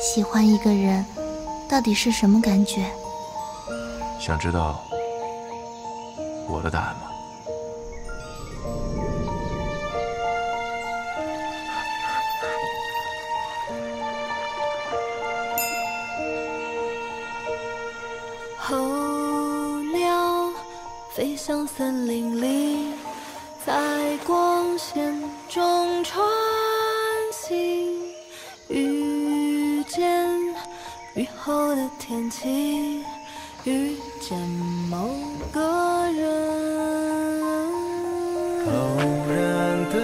喜欢一个人，到底是什么感觉？想知道我的答案吗？候鸟飞向森林里，在光线中穿雨后的天气，遇见某个人。偶然的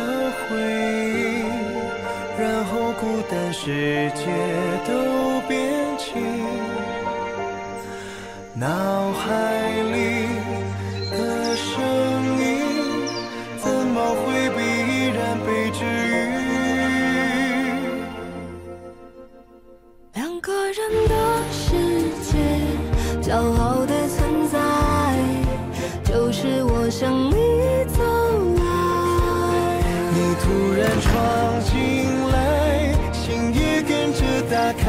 回忆，然后孤单世界都变清。脑海里人的世界，骄傲的存在，就是我向你走来。你突然闯进来，心也跟着打开，